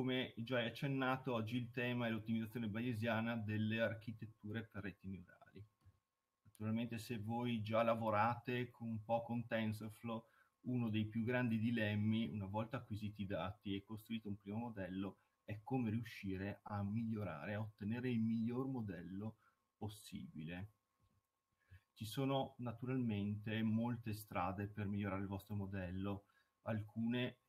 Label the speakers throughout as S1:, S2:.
S1: come già accennato, oggi il tema è l'ottimizzazione bayesiana delle architetture per reti neurali. Naturalmente se voi già lavorate un po' con TensorFlow, uno dei più grandi dilemmi, una volta acquisiti i dati e costruito un primo modello, è come riuscire a migliorare, a ottenere il miglior modello possibile. Ci sono naturalmente molte strade per migliorare il vostro modello, alcune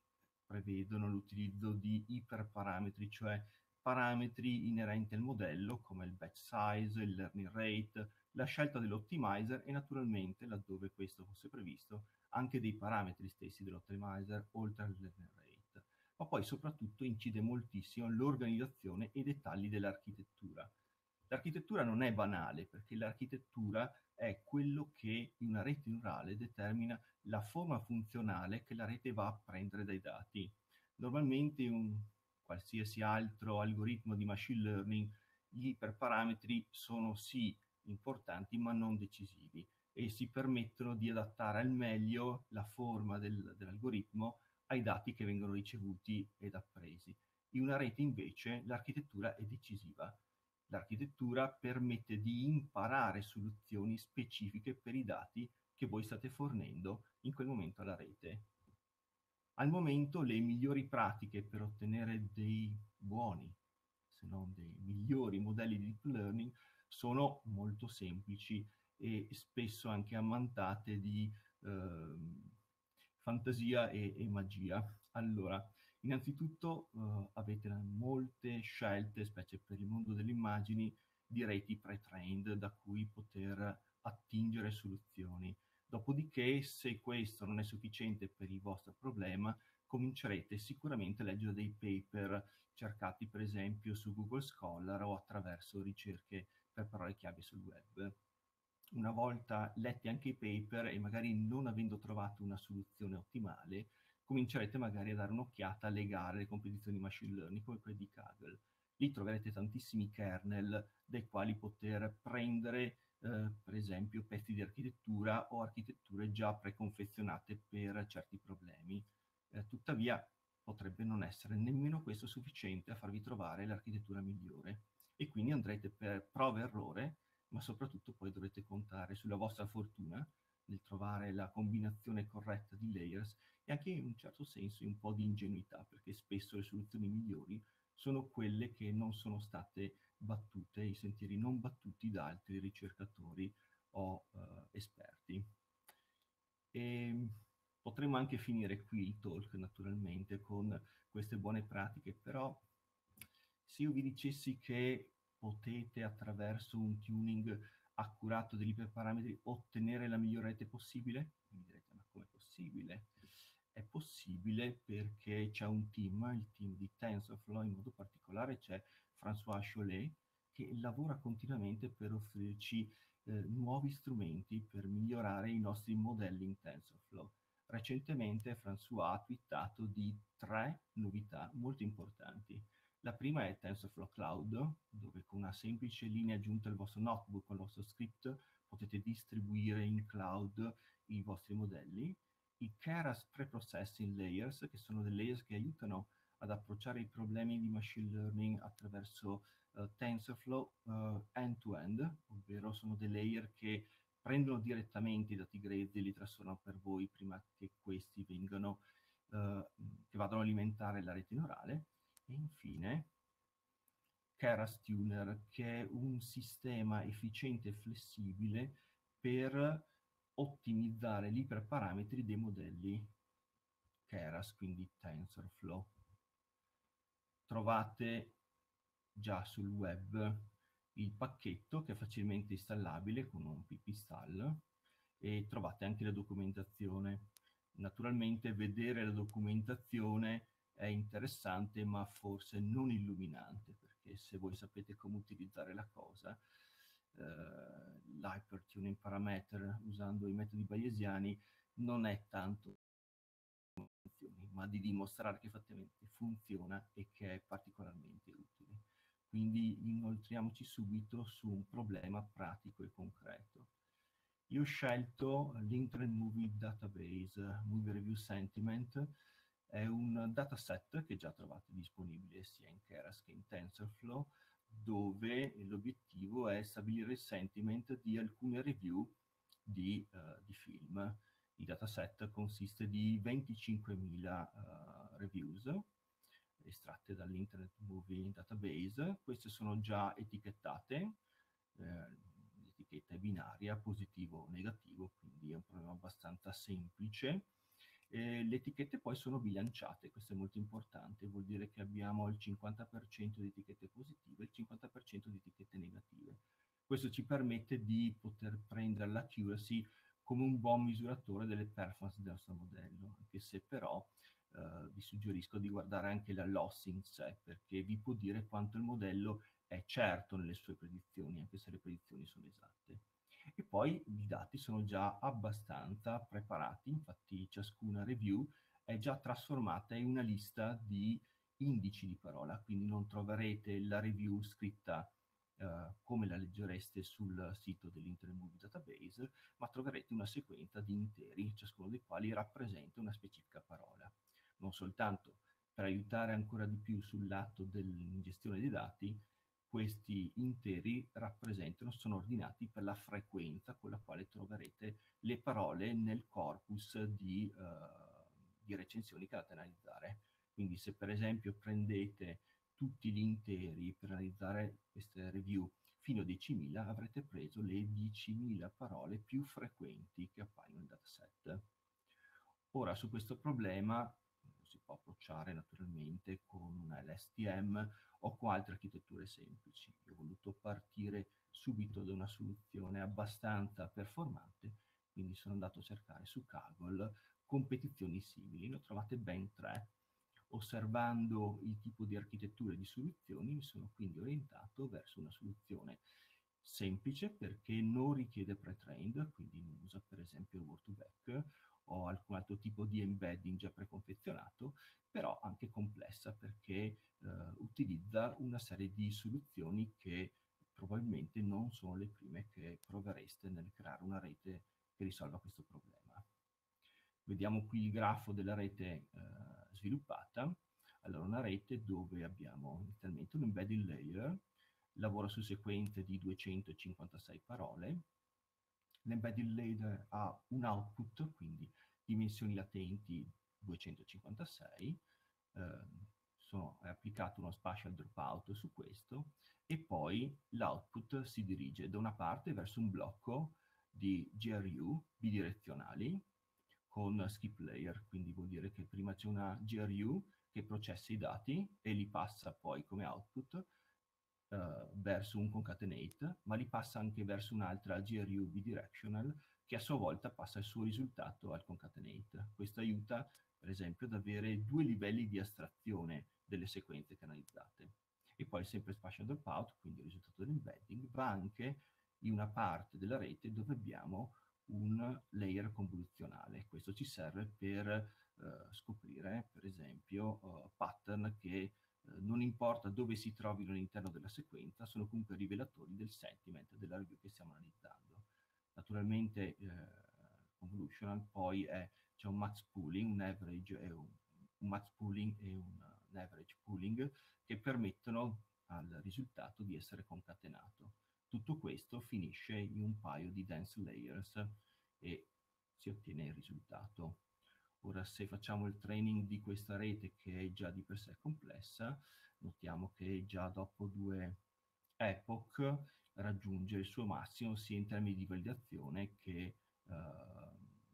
S1: prevedono l'utilizzo di iperparametri, cioè parametri inerenti al modello come il batch size, il learning rate, la scelta dell'optimizer e naturalmente, laddove questo fosse previsto, anche dei parametri stessi dell'optimizer oltre al learning rate. Ma poi soprattutto incide moltissimo l'organizzazione e i dettagli dell'architettura. L'architettura non è banale perché l'architettura è quello che in una rete neurale determina la forma funzionale che la rete va a prendere dai dati. Normalmente un qualsiasi altro algoritmo di machine learning, gli iperparametri sono sì importanti ma non decisivi e si permettono di adattare al meglio la forma del, dell'algoritmo ai dati che vengono ricevuti ed appresi. In una rete invece l'architettura è decisiva L'architettura permette di imparare soluzioni specifiche per i dati che voi state fornendo in quel momento alla rete. Al momento le migliori pratiche per ottenere dei buoni, se non dei migliori modelli di deep learning, sono molto semplici e spesso anche ammantate di eh, fantasia e, e magia. Allora, Innanzitutto eh, avete molte scelte, specie per il mondo delle immagini, di reti pre-trained da cui poter attingere soluzioni. Dopodiché, se questo non è sufficiente per il vostro problema, comincerete sicuramente a leggere dei paper cercati per esempio su Google Scholar o attraverso ricerche per parole chiave sul web. Una volta letti anche i paper e magari non avendo trovato una soluzione ottimale, comincerete magari a dare un'occhiata alle gare, alle competizioni di machine learning come quelle di Kaggle. Lì troverete tantissimi kernel dai quali poter prendere eh, per esempio pezzi di architettura o architetture già preconfezionate per certi problemi. Eh, tuttavia potrebbe non essere nemmeno questo sufficiente a farvi trovare l'architettura migliore e quindi andrete per prova e errore, ma soprattutto poi dovrete contare sulla vostra fortuna nel trovare la combinazione corretta di layers e anche in un certo senso un po' di ingenuità, perché spesso le soluzioni migliori sono quelle che non sono state battute, i sentieri non battuti da altri ricercatori o uh, esperti. E potremmo anche finire qui il talk naturalmente con queste buone pratiche, però se io vi dicessi che potete attraverso un tuning accurato degli iperparametri ottenere la migliore rete possibile? Mi direte, ma come è possibile? È possibile perché c'è un team, il team di TensorFlow in modo particolare, c'è François Cholet, che lavora continuamente per offrirci eh, nuovi strumenti per migliorare i nostri modelli in TensorFlow. Recentemente François ha twittato di tre novità molto importanti. La prima è TensorFlow Cloud, dove con una semplice linea aggiunta al vostro notebook, al vostro script, potete distribuire in cloud i vostri modelli. I Keras Preprocessing Layers, che sono dei layers che aiutano ad approcciare i problemi di machine learning attraverso uh, TensorFlow uh, end-to-end, ovvero sono dei layer che prendono direttamente i dati grezzi e li trasformano per voi prima che questi vengano, uh, che vadano a alimentare la rete neurale. E infine Keras Tuner, che è un sistema efficiente e flessibile per ottimizzare gli iperparametri dei modelli Keras, quindi TensorFlow. Trovate già sul web il pacchetto che è facilmente installabile con un pipistall e trovate anche la documentazione. Naturalmente vedere la documentazione è interessante ma forse non illuminante perché se voi sapete come utilizzare la cosa eh, l'hypertuning parameter usando i metodi bayesiani non è tanto ma di dimostrare che effettivamente funziona e che è particolarmente utile. Quindi inoltriamoci subito su un problema pratico e concreto. Io ho scelto l'Internet Movie Database, Movie Review Sentiment, è un dataset che già trovate disponibile sia in Keras che in TensorFlow, dove l'obiettivo è stabilire il sentiment di alcune review di, uh, di film. Il dataset consiste di 25.000 uh, reviews estratte dall'Internet Movie Database. Queste sono già etichettate, eh, l'etichetta è binaria, positivo o negativo, quindi è un problema abbastanza semplice eh, le etichette poi sono bilanciate, questo è molto importante, vuol dire che abbiamo il 50% di etichette positive e il 50% di etichette negative. Questo ci permette di poter prendere l'accuracy come un buon misuratore delle performance del nostro modello, anche se però eh, vi suggerisco di guardare anche la loss in sé, perché vi può dire quanto il modello è certo nelle sue predizioni, anche se le predizioni sono esatte e poi i dati sono già abbastanza preparati, infatti ciascuna review è già trasformata in una lista di indici di parola, quindi non troverete la review scritta eh, come la leggereste sul sito dell'Internet Movie Database, ma troverete una sequenza di interi, ciascuno dei quali rappresenta una specifica parola. Non soltanto per aiutare ancora di più sul lato dell'ingestione dei dati, questi interi rappresentano, sono ordinati per la frequenza con la quale troverete le parole nel corpus di, uh, di recensioni che andate a analizzare. Quindi se per esempio prendete tutti gli interi per analizzare queste review fino a 10.000 avrete preso le 10.000 parole più frequenti che appaiono nel dataset. Ora su questo problema si può approcciare naturalmente con un LSTM o con altre architetture semplici. Io ho voluto partire subito da una soluzione abbastanza performante, quindi sono andato a cercare su Kaggle competizioni simili, ne ho trovate ben tre. Osservando il tipo di architetture di soluzioni mi sono quindi orientato verso una soluzione semplice perché non richiede pre-trained, quindi non usa per esempio il Word2Vec o alcun altro tipo di embedding già preconfezionato, però anche complessa perché eh, utilizza una serie di soluzioni che probabilmente non sono le prime che provereste nel creare una rete che risolva questo problema. Vediamo qui il grafo della rete eh, sviluppata. Allora, una rete dove abbiamo inizialmente un embedding layer, lavora su sequenze di 256 parole, L'embedded layer ha un output, quindi dimensioni latenti 256, eh, sono, è applicato uno spatial dropout su questo e poi l'output si dirige da una parte verso un blocco di GRU bidirezionali con skip layer, quindi vuol dire che prima c'è una GRU che processa i dati e li passa poi come output uh, verso un concatenate, ma li passa anche verso un'altra GRU bidirectional che a sua volta passa il suo risultato al concatenate. Questo aiuta, per esempio, ad avere due livelli di astrazione delle sequenze canalizzate. E poi sempre spatial dropout, quindi il risultato dell'embedding, va anche in una parte della rete dove abbiamo un layer convoluzionale. Questo ci serve per uh, scoprire, per esempio, uh, pattern che eh, non importa dove si trovino all'interno della sequenza, sono comunque rivelatori del sentiment della review che stiamo analizzando. Naturalmente eh, convolutional poi è, c'è un max pooling, un average e un, un max pooling e un, un average pooling che permettono al risultato di essere concatenato. Tutto questo finisce in un paio di dense layers e si ottiene il risultato. Ora se facciamo il training di questa rete che è già di per sé complessa, notiamo che già dopo due epoch raggiunge il suo massimo sia in termini di validazione che uh,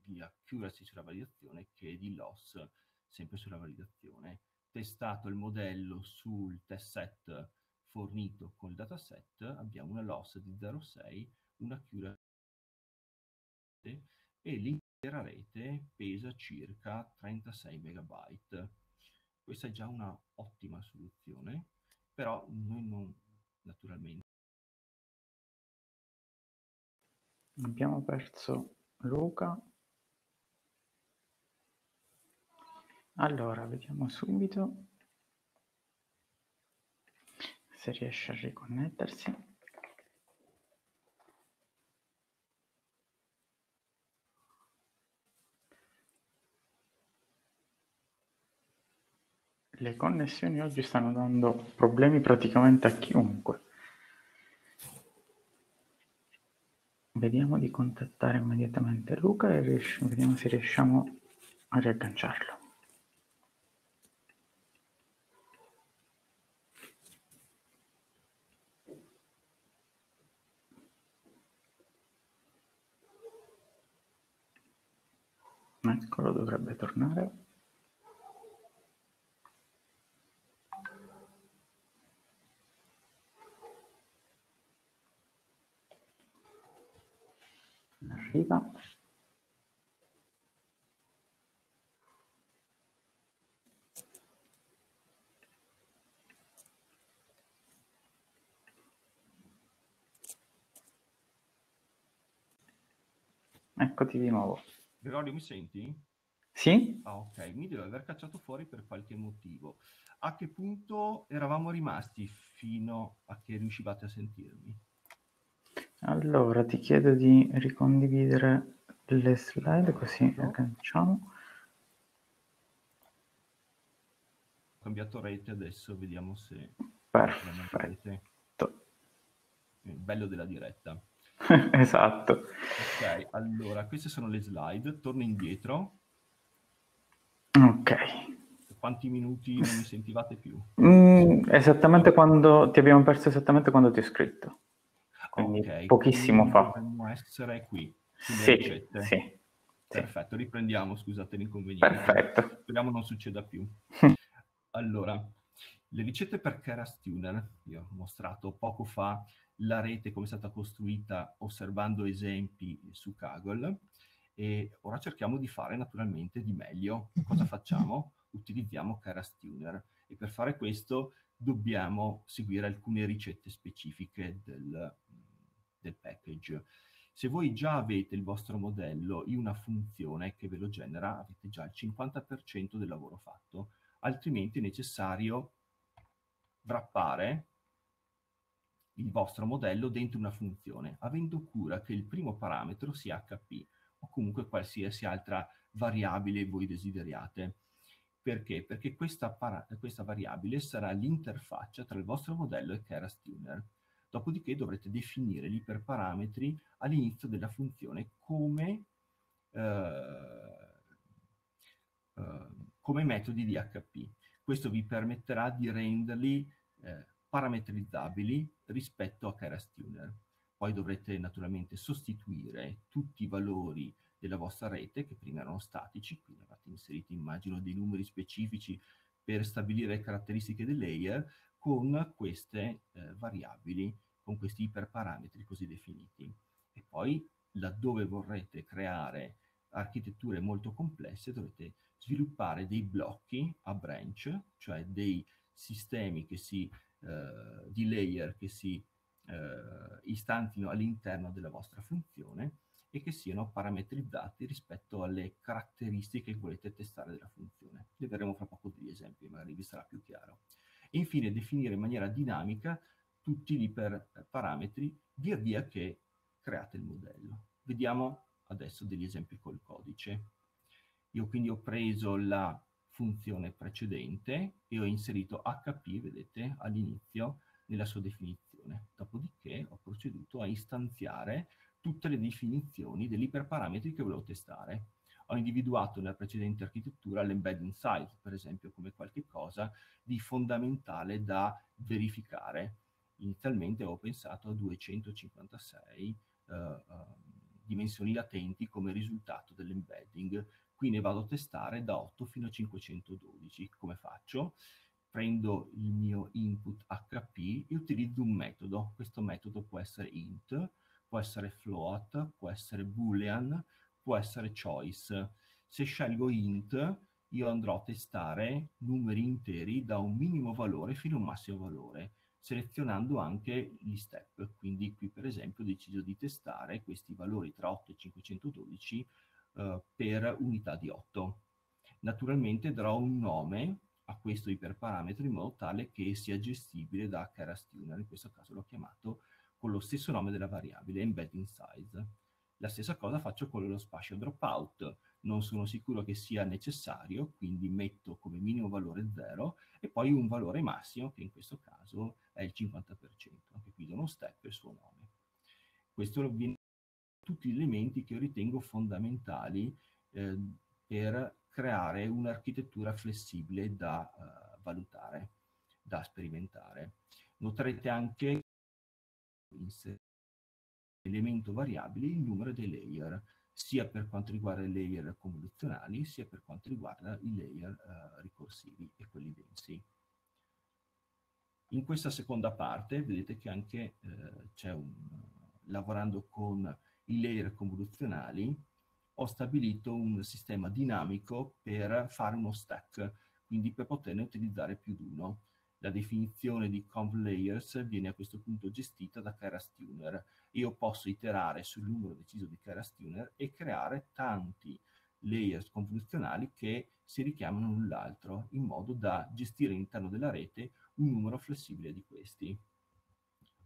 S1: di accuracy sulla validazione che di loss sempre sulla validazione. Testato il modello sul test set fornito col dataset abbiamo una loss di 0,6, una accuracy e l'intera rete pesa circa 36 megabyte. Questa è già una ottima soluzione, però noi non naturalmente.
S2: Abbiamo perso Luca. Allora, vediamo subito se riesce a riconnettersi. Le connessioni oggi stanno dando problemi praticamente a chiunque. Vediamo di contattare immediatamente Luca e rius- vediamo se riusciamo a riagganciarlo. Eccolo, dovrebbe tornare. Arriva. Eccoti di nuovo.
S1: Gregorio, mi senti?
S2: Sì?
S1: Ah, ok, mi deve aver cacciato fuori per qualche motivo. A che punto eravamo rimasti fino a che riuscivate a sentirmi?
S2: Allora ti chiedo di ricondividere le slide così agganciamo.
S1: Ho cambiato rete adesso, vediamo se...
S2: Perfetto.
S1: Il bello della diretta.
S2: esatto.
S1: Ok, allora, queste sono le slide. Torno indietro.
S2: Ok.
S1: Quanti minuti non mi sentivate più?
S2: Mm, esattamente quando ti abbiamo perso esattamente quando ti ho scritto. Quindi
S1: Ok,
S2: pochissimo
S1: quindi
S2: fa.
S1: Dovremmo essere qui.
S2: Sì,
S1: ricette.
S2: sì.
S1: Perfetto, riprendiamo, scusate l'inconveniente.
S2: Perfetto.
S1: Speriamo non succeda più. Allora, le ricette per Keras Tuner, io ho mostrato poco fa la rete come è stata costruita osservando esempi su Kaggle e ora cerchiamo di fare naturalmente di meglio. Cosa facciamo? Utilizziamo Keras Tuner e per fare questo dobbiamo seguire alcune ricette specifiche del, del package. Se voi già avete il vostro modello in una funzione che ve lo genera, avete già il 50% del lavoro fatto, altrimenti è necessario wrappare il vostro modello dentro una funzione, avendo cura che il primo parametro sia HP o comunque qualsiasi altra variabile voi desideriate. Perché? Perché questa, questa variabile sarà l'interfaccia tra il vostro modello e Keras Tuner. Dopodiché dovrete definire gli iperparametri all'inizio della funzione come, eh, eh, come metodi di HP. Questo vi permetterà di renderli eh, parametrizzabili rispetto a Keras Tuner. Poi dovrete naturalmente sostituire tutti i valori della vostra rete, che prima erano statici, quindi avete inserito, immagino, dei numeri specifici per stabilire le caratteristiche del layer, con queste eh, variabili, con questi iperparametri così definiti. E poi, laddove vorrete creare architetture molto complesse, dovrete sviluppare dei blocchi a branch, cioè dei sistemi che si, eh, di layer che si eh, istanzino all'interno della vostra funzione e che siano parametrizzati rispetto alle caratteristiche che volete testare della funzione. Ne vedremo fra poco degli esempi, magari vi sarà più. E infine definire in maniera dinamica tutti gli iperparametri via via che create il modello. Vediamo adesso degli esempi col codice. Io quindi ho preso la funzione precedente e ho inserito HP, vedete, all'inizio nella sua definizione. Dopodiché ho proceduto a istanziare tutte le definizioni degli iperparametri che volevo testare. Ho individuato nella precedente architettura l'embedding size, per esempio, come qualche cosa di fondamentale da verificare. Inizialmente avevo pensato a 256 uh, uh, dimensioni latenti come risultato dell'embedding. Qui ne vado a testare da 8 fino a 512. Come faccio? Prendo il mio input HP e utilizzo un metodo. Questo metodo può essere int, può essere float, può essere boolean, può essere choice. Se scelgo int, io andrò a testare numeri interi da un minimo valore fino a un massimo valore, selezionando anche gli step. Quindi qui per esempio ho deciso di testare questi valori tra 8 e 512 eh, per unità di 8. Naturalmente darò un nome a questo iperparametro in modo tale che sia gestibile da Keras Tuner, in questo caso l'ho chiamato con lo stesso nome della variabile, embedding size. La stessa cosa faccio con lo spazio dropout, non sono sicuro che sia necessario, quindi metto come minimo valore 0 e poi un valore massimo, che in questo caso è il 50%, anche qui do uno step e il suo nome. Questo viene tutti gli elementi che io ritengo fondamentali eh, per creare un'architettura flessibile da uh, valutare, da sperimentare. Noterete anche elemento variabile il numero dei layer, sia per quanto riguarda i layer convoluzionali, sia per quanto riguarda i layer uh, ricorsivi e quelli densi. In questa seconda parte vedete che anche uh, c'è un, lavorando con i layer convoluzionali, ho stabilito un sistema dinamico per fare uno stack, quindi per poterne utilizzare più di uno. La definizione di conv layers viene a questo punto gestita da Keras Tuner. Io posso iterare sul numero deciso di Keras Tuner e creare tanti layers convoluzionali che si richiamano l'un l'altro, in modo da gestire all'interno della rete un numero flessibile di questi.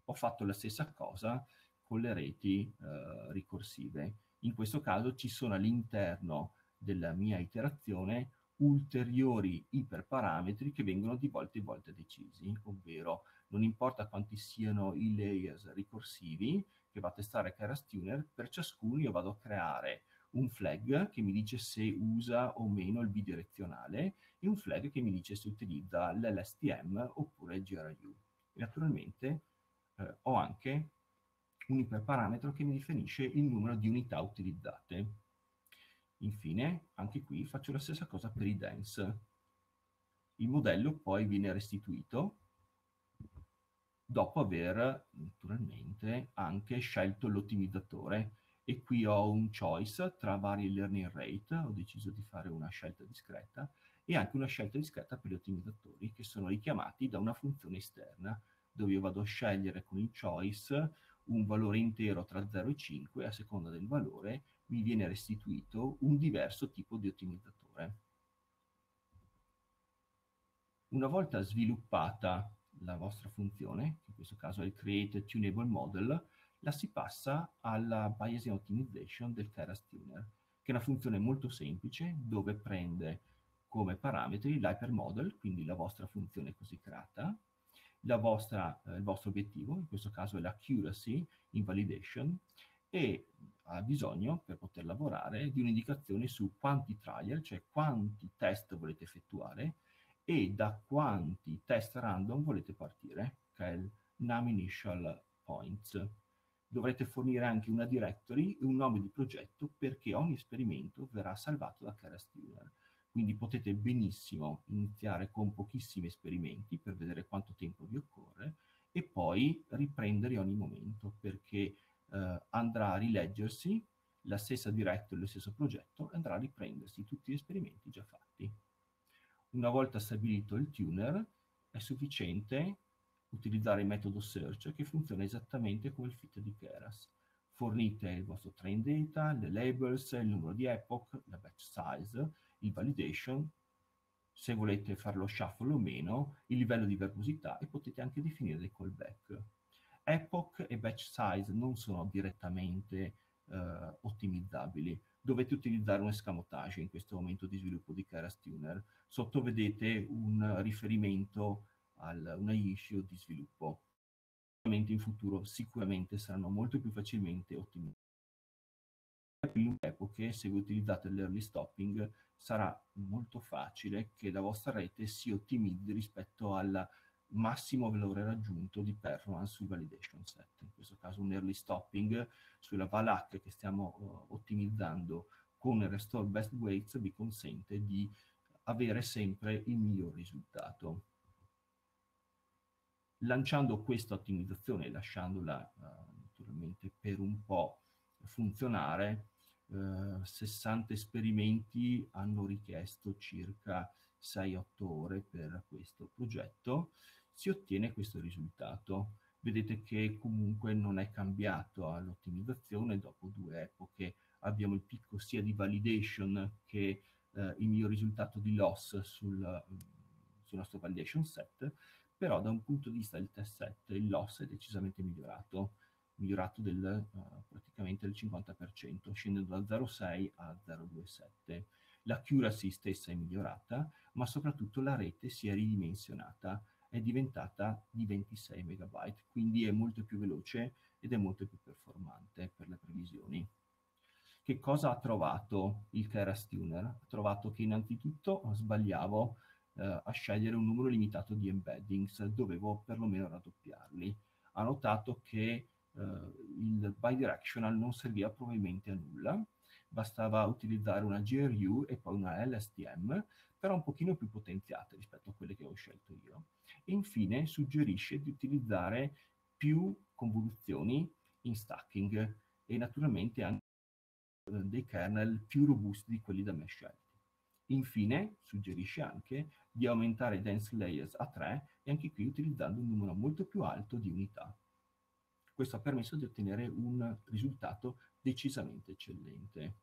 S1: Ho fatto la stessa cosa con le reti eh, ricorsive. In questo caso ci sono all'interno della mia iterazione ulteriori iperparametri che vengono di volta in volta decisi, ovvero non importa quanti siano i layers ricorsivi che va a testare Keras Tuner, per ciascuno io vado a creare un flag che mi dice se usa o meno il bidirezionale e un flag che mi dice se utilizza l'LSTM oppure il GRU. E naturalmente eh, ho anche un iperparametro che mi definisce il numero di unità utilizzate. Infine, anche qui faccio la stessa cosa per i dense. Il modello poi viene restituito dopo aver naturalmente anche scelto l'ottimizzatore e qui ho un choice tra vari learning rate, ho deciso di fare una scelta discreta e anche una scelta discreta per gli ottimizzatori che sono richiamati da una funzione esterna dove io vado a scegliere con il choice un valore intero tra 0 e 5, a seconda del valore mi viene restituito un diverso tipo di ottimizzatore. Una volta sviluppata la vostra funzione, che in questo caso è il Create Tunable Model, la si passa alla Bayesian Optimization del Keras Tuner, che è una funzione molto semplice dove prende come parametri l'hypermodel, quindi la vostra funzione così creata, vostra, eh, il vostro obiettivo, in questo caso è l'accuracy in validation, e ha bisogno, per poter lavorare, di un'indicazione su quanti trial, cioè quanti test volete effettuare e da quanti test random volete partire, che è il num initial points. Dovrete fornire anche una directory e un nome di progetto perché ogni esperimento verrà salvato da Keras Tuner. Quindi potete benissimo iniziare con pochissimi esperimenti per vedere quanto tempo vi occorre e poi riprendere ogni momento perché eh, andrà a rileggersi la stessa directory, lo stesso progetto e andrà a riprendersi tutti gli esperimenti già fatti. Una volta stabilito il tuner è sufficiente utilizzare il metodo search che funziona esattamente come il fit di Keras. Fornite il vostro train data, le labels, il numero di epoch, la batch size il validation, se volete fare lo shuffle o meno, il livello di verbosità e potete anche definire dei callback. Epoch e batch size non sono direttamente eh, ottimizzabili. Dovete utilizzare un escamotage in questo momento di sviluppo di Keras Tuner. Sotto vedete un riferimento a una issue di sviluppo. In futuro sicuramente saranno molto più facilmente ottimizzati in epoche, se voi utilizzate l'early stopping, sarà molto facile che la vostra rete si ottimizzi rispetto al massimo valore raggiunto di performance sul validation set. In questo caso un early stopping sulla VALAC che stiamo uh, ottimizzando con il restore best weights vi consente di avere sempre il miglior risultato. Lanciando questa ottimizzazione e lasciandola uh, naturalmente per un po' funzionare, 60 eh, esperimenti hanno richiesto circa 6-8 ore per questo progetto, si ottiene questo risultato. Vedete che comunque non è cambiato all'ottimizzazione, dopo due epoche abbiamo il picco sia di validation che eh, il mio risultato di loss sul, sul nostro validation set, però da un punto di vista del test set il loss è decisamente migliorato migliorato del, uh, praticamente del 50%, scendendo da 0,6 a 0,27. L'accuracy stessa è migliorata, ma soprattutto la rete si è ridimensionata, è diventata di 26 MB, quindi è molto più veloce ed è molto più performante per le previsioni. Che cosa ha trovato il Keras Tuner? Ha trovato che innanzitutto sbagliavo eh, a scegliere un numero limitato di embeddings, dovevo perlomeno raddoppiarli. Ha notato che eh, il bidirectional non serviva probabilmente a nulla, bastava utilizzare una GRU e poi una LSTM, però un pochino più potenziate rispetto a quelle che ho scelto io. E infine suggerisce di utilizzare più convoluzioni in stacking e naturalmente anche eh, dei kernel più robusti di quelli da me scelti. Infine, suggerisce anche di aumentare i dense layers a 3 e anche qui utilizzando un numero molto più alto di unità. Questo ha permesso di ottenere un risultato decisamente eccellente.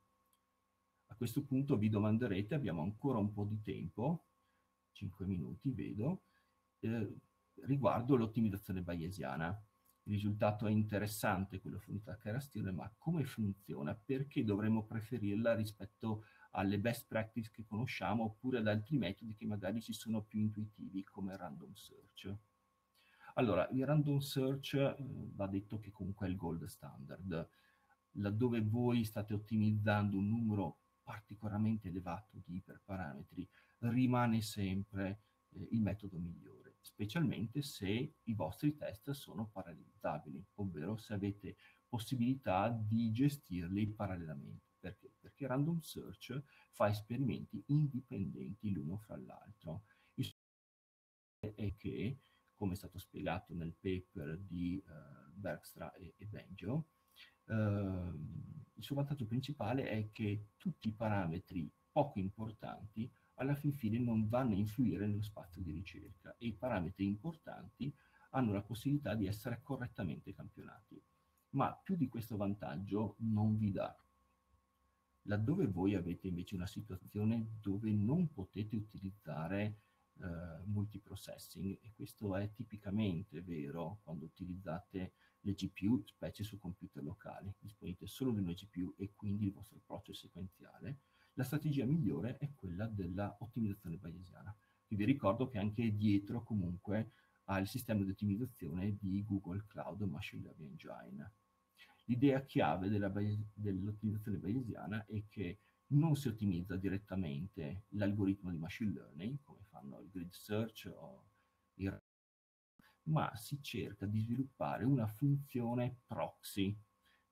S1: A questo punto vi domanderete, abbiamo ancora un po' di tempo, 5 minuti vedo, eh, riguardo l'ottimizzazione bayesiana. Il risultato è interessante, quello fornito da Carastile, ma come funziona? Perché dovremmo preferirla rispetto alle best practice che conosciamo oppure ad altri metodi che magari ci sono più intuitivi come random search? Allora, il random search eh, va detto che comunque è il gold standard. Laddove voi state ottimizzando un numero particolarmente elevato di iperparametri, rimane sempre eh, il metodo migliore, specialmente se i vostri test sono parallelizzabili, ovvero se avete possibilità di gestirli parallelamente. Perché? Perché Random Search fa esperimenti indipendenti l'uno fra l'altro. Il è che, come è stato spiegato nel paper di uh, Bergstra e, e Benjo, uh, il suo vantaggio principale è che tutti i parametri poco importanti alla fin fine non vanno a influire nello spazio di ricerca e i parametri importanti hanno la possibilità di essere correttamente campionati. Ma più di questo vantaggio non vi dà. Laddove voi avete invece una situazione dove non potete utilizzare eh, multiprocessing, e questo è tipicamente vero quando utilizzate le GPU, specie su computer locali, disponete solo di una GPU e quindi il vostro approccio è sequenziale, la strategia migliore è quella della ottimizzazione bayesiana. Io vi ricordo che anche dietro comunque ha il sistema di ottimizzazione di Google Cloud Machine Learning Engine. L'idea chiave dell'ottimizzazione bayesiana è che non si ottimizza direttamente l'algoritmo di machine learning, come fanno il grid search o ma si cerca di sviluppare una funzione proxy.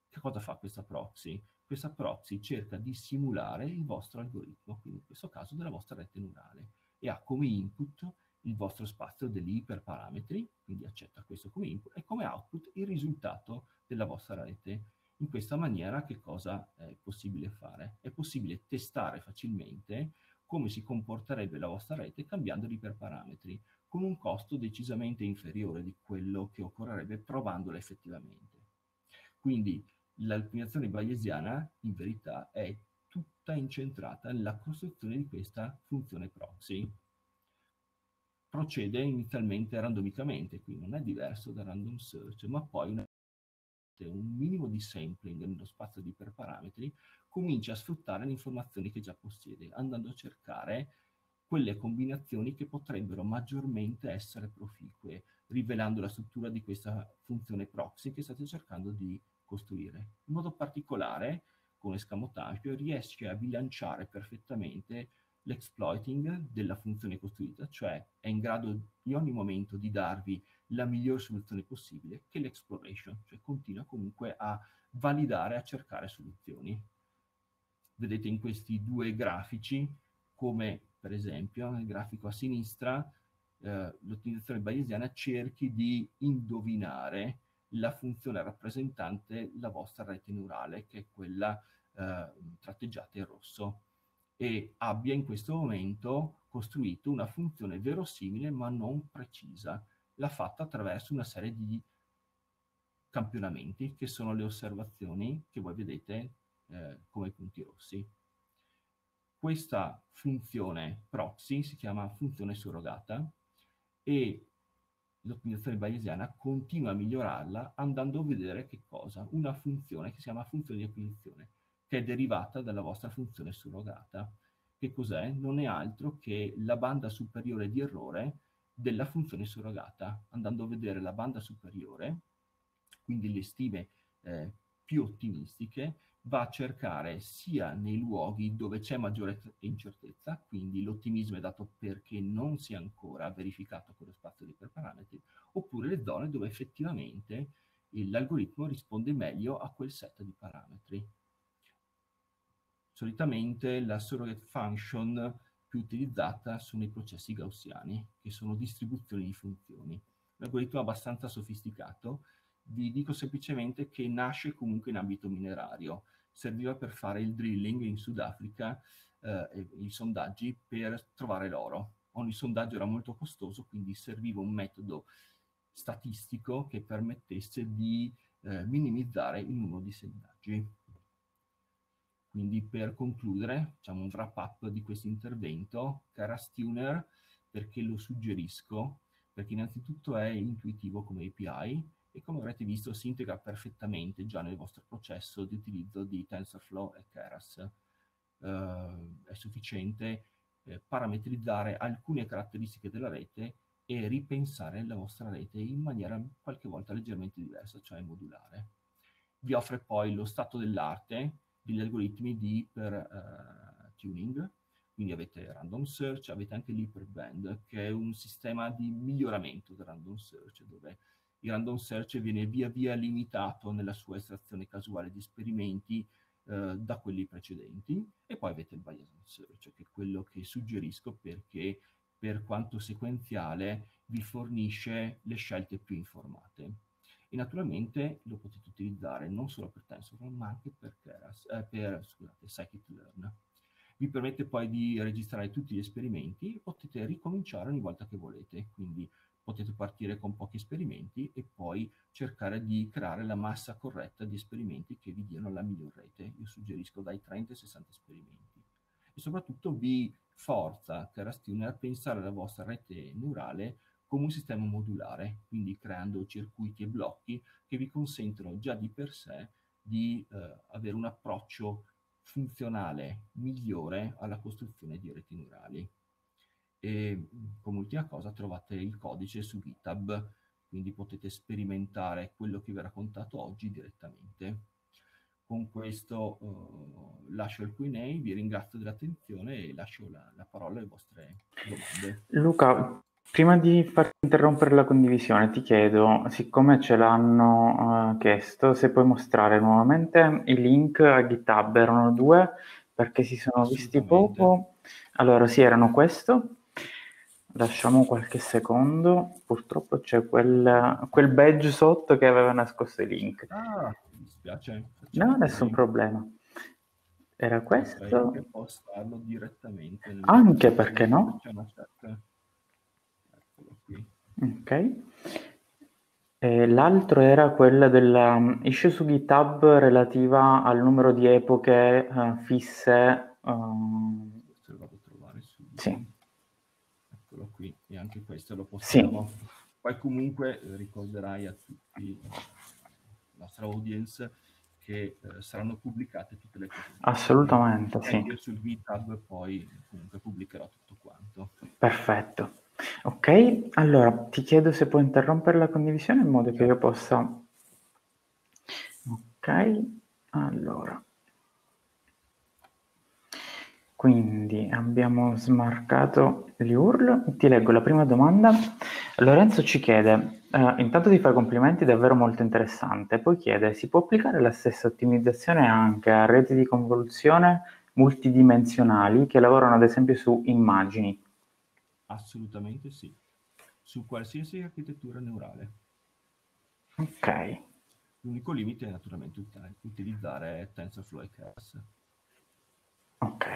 S1: Che cosa fa questa proxy? Questa proxy cerca di simulare il vostro algoritmo, quindi in questo caso della vostra rete neurale, e ha come input il vostro spazio degli iperparametri, quindi accetta questo come input, e come output il risultato della vostra rete. In questa maniera che cosa è possibile fare? È possibile testare facilmente come si comporterebbe la vostra rete cambiando gli iperparametri, con un costo decisamente inferiore di quello che occorrerebbe provandola effettivamente. Quindi l'alpinazione bayesiana in verità è tutta incentrata nella costruzione di questa funzione proxy. Procede inizialmente randomicamente, quindi non è diverso da random search, ma poi una, un minimo di sampling nello spazio di iperparametri comincia a sfruttare le informazioni che già possiede, andando a cercare quelle combinazioni che potrebbero maggiormente essere proficue, rivelando la struttura di questa funzione proxy che state cercando di costruire. In modo particolare, con escamotage, riesce a bilanciare perfettamente l'exploiting della funzione costruita, cioè è in grado in ogni momento di darvi la miglior soluzione possibile, che l'exploration, cioè continua comunque a validare, a cercare soluzioni. Vedete in questi due grafici come, per esempio, nel grafico a sinistra, eh, l'ottimizzazione bayesiana cerchi di indovinare la funzione rappresentante la vostra rete neurale, che è quella eh, tratteggiata in rosso, e abbia in questo momento costruito una funzione verosimile ma non precisa. L'ha fatta attraverso una serie di campionamenti, che sono le osservazioni che voi vedete eh, come punti rossi. Questa funzione proxy si chiama funzione surrogata e l'ottimizzazione bayesiana continua a migliorarla andando a vedere che cosa? Una funzione che si chiama funzione di acquisizione, che è derivata dalla vostra funzione surrogata. Che cos'è? Non è altro che la banda superiore di errore della funzione surrogata. Andando a vedere la banda superiore, quindi le stime eh, più ottimistiche, va a cercare sia nei luoghi dove c'è maggiore incertezza, quindi l'ottimismo è dato perché non si è ancora verificato quello spazio di iperparametri, oppure le zone dove effettivamente l'algoritmo risponde meglio a quel set di parametri. Solitamente la surrogate function più utilizzata sono i processi gaussiani, che sono distribuzioni di funzioni. L'algoritmo è abbastanza sofisticato, vi dico semplicemente che nasce comunque in ambito minerario. Serviva per fare il drilling in Sudafrica, eh, i sondaggi per trovare l'oro. Ogni sondaggio era molto costoso, quindi serviva un metodo statistico che permettesse di eh, minimizzare il numero di sondaggi. Quindi per concludere, facciamo un wrap up di questo intervento. Keras Tuner, perché lo suggerisco? Perché innanzitutto è intuitivo come API, e come avrete visto si integra perfettamente già nel vostro processo di utilizzo di TensorFlow e Keras. Uh, è sufficiente eh, parametrizzare alcune caratteristiche della rete e ripensare la vostra rete in maniera qualche volta leggermente diversa, cioè modulare. Vi offre poi lo stato dell'arte degli algoritmi di iper-tuning, uh, quindi avete random search, avete anche l'hyperband, che è un sistema di miglioramento del random search, dove il random search viene via via limitato nella sua estrazione casuale di esperimenti eh, da quelli precedenti. E poi avete il Bayesian search che è quello che suggerisco perché per quanto sequenziale vi fornisce le scelte più informate. E naturalmente lo potete utilizzare non solo per TensorFlow ma anche per, Keras, eh, per scusate, Scikit-learn. Vi permette poi di registrare tutti gli esperimenti potete ricominciare ogni volta che volete. Quindi potete partire con pochi esperimenti e poi cercare di creare la massa corretta di esperimenti che vi diano la miglior rete. Io suggerisco dai 30 ai 60 esperimenti. E soprattutto vi forza Terrastuner a pensare alla vostra rete neurale come un sistema modulare, quindi creando circuiti e blocchi che vi consentono già di per sé di eh, avere un approccio funzionale migliore alla costruzione di reti neurali e come ultima cosa trovate il codice su GitHub, quindi potete sperimentare quello che vi ho raccontato oggi direttamente. Con questo uh, lascio il Q&A, vi ringrazio dell'attenzione e lascio la, la, parola alle vostre domande.
S2: Luca, prima di far interrompere la condivisione ti chiedo, siccome ce l'hanno uh, chiesto, se puoi mostrare nuovamente i link a GitHub, erano due perché si sono visti poco. Allora sì, erano questo Lasciamo qualche secondo, purtroppo c'è quel, quel badge sotto che aveva nascosto i link.
S1: Ah, mi dispiace.
S2: No, nessun problema. Era questo?
S1: Postarlo direttamente.
S2: Anche perché no? Ok. E l'altro era quella della um, issue su GitHub relativa al numero di epoche uh, fisse.
S1: Questo lo vado a trovare subito.
S2: Sì
S1: eccolo qui, e anche questo lo possiamo. Sì. Poi comunque ricorderai a tutti la nostra audience che eh, saranno pubblicate tutte le cose.
S2: Assolutamente, sì.
S1: Io sul GitHub poi comunque pubblicherò tutto quanto.
S2: Perfetto. Ok, allora ti chiedo se puoi interrompere la condivisione in modo che io possa... Ok, allora. Quindi abbiamo smarcato gli URL. Ti leggo la prima domanda. Lorenzo ci chiede, eh, intanto ti fa complimenti, davvero molto interessante. Poi chiede, si può applicare la stessa ottimizzazione anche a reti di convoluzione multidimensionali che lavorano ad esempio su immagini?
S1: Assolutamente sì, su qualsiasi architettura neurale.
S2: Ok.
S1: L'unico limite è naturalmente utilizzare TensorFlow e Keras.
S2: Ok.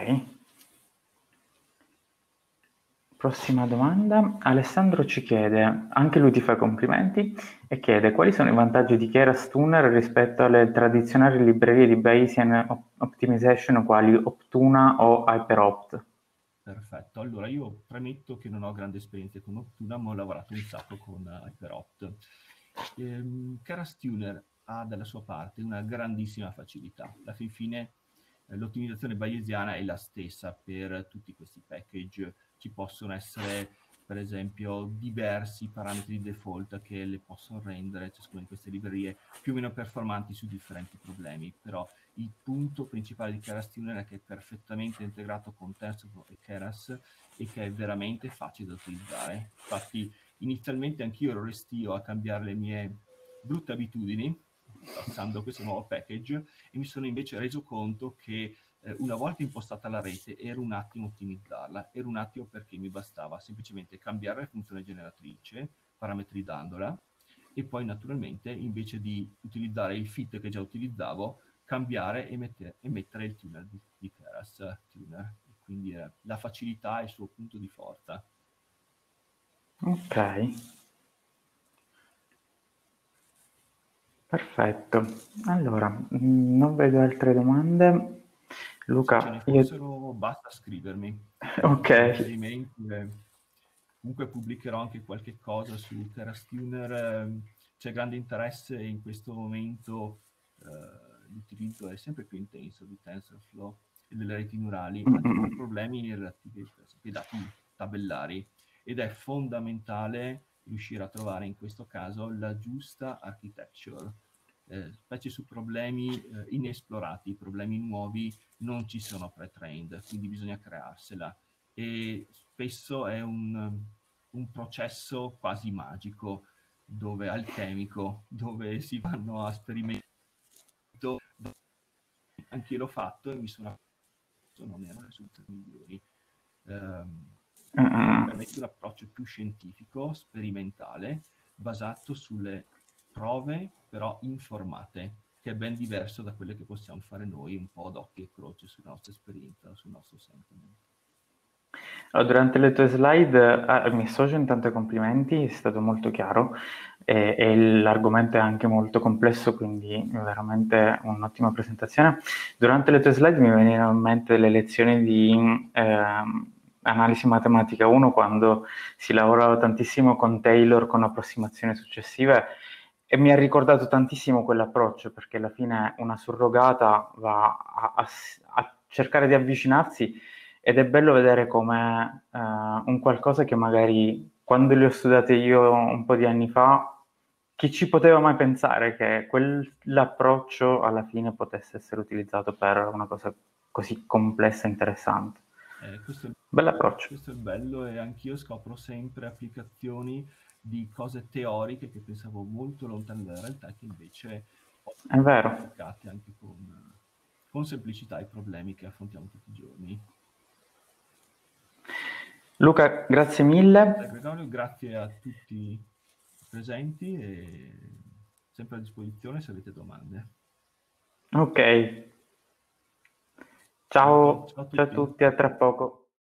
S2: Prossima domanda. Alessandro ci chiede, anche lui ti fa complimenti, e chiede quali sono i vantaggi di Keras Tuner rispetto alle tradizionali librerie di Bayesian Optimization quali Optuna o HyperOpt?
S1: Perfetto, allora io premetto che non ho grande esperienza con Noctuna, ma ho lavorato un sacco con Hyperot. Ehm, Keras Tuner ha dalla sua parte una grandissima facilità. Alla fin fine l'ottimizzazione bayesiana è la stessa per tutti questi package. Ci possono essere per esempio diversi parametri di default che le possono rendere ciascuna di queste librerie più o meno performanti su differenti problemi, però il punto principale di Keras Tuner è che è perfettamente integrato con TensorFlow e Keras e che è veramente facile da utilizzare. Infatti inizialmente anch'io ero restio a cambiare le mie brutte abitudini passando questo nuovo package e mi sono invece reso conto che eh, una volta impostata la rete era un attimo ottimizzarla, era un attimo perché mi bastava semplicemente cambiare la funzione generatrice, parametrizzandola, e poi naturalmente invece di utilizzare il fit che già utilizzavo, cambiare e, mette, e mettere il tuner di, di Keras Tuner. Quindi eh, la facilità è il suo punto di forza.
S2: Ok. Perfetto. Allora, mm, non vedo altre domande. Luca,
S1: ce io... basta scrivermi.
S2: ok.
S1: Eh, comunque pubblicherò anche qualche cosa su TerraStuner. Ehm, c'è grande interesse in questo momento. Eh, l'utilizzo è sempre più intenso di TensorFlow e delle reti neurali, mm-hmm. problemi relativi ai dati tabellari ed è fondamentale riuscire a trovare in questo caso la giusta architecture eh, specie su problemi eh, inesplorati, problemi nuovi, non ci sono pre-trained, quindi bisogna crearsela. E spesso è un, un processo quasi magico, dove alchemico, dove si vanno a sperimentare. Anche io l'ho fatto e mi sono non erano risultati migliori. Um, permette un approccio più scientifico, sperimentale, basato sulle prove però informate, che è ben diverso da quelle che possiamo fare noi un po' d'occhio e croce sulla nostra esperienza, sul nostro sentiment.
S2: Durante le tue slide ah, mi associo intanto ai complimenti, è stato molto chiaro e, e, l'argomento è anche molto complesso, quindi veramente un'ottima presentazione. Durante le tue slide mi venivano in mente le lezioni di eh, analisi matematica 1 quando si lavorava tantissimo con Taylor, con approssimazioni successive e mi ha ricordato tantissimo quell'approccio perché alla fine una surrogata va a, a, a cercare di avvicinarsi ed è bello vedere come uh, un qualcosa che magari quando le ho studiate io un po' di anni fa, chi ci poteva mai pensare che quell'approccio alla fine potesse essere utilizzato per una cosa così complessa e interessante?
S1: Eh, questo, è,
S2: Bell'approccio.
S1: Questo è bello e anch'io scopro sempre applicazioni di cose teoriche che pensavo molto lontane dalla realtà che invece
S2: vero.
S1: applicate anche con, con semplicità ai problemi che affrontiamo tutti i giorni.
S2: Luca, grazie mille.
S1: Gregorio, grazie a tutti i presenti e sempre a disposizione se avete domande.
S2: Ok. Ciao, ciao a tutti, ciao a, tutti, a tra poco.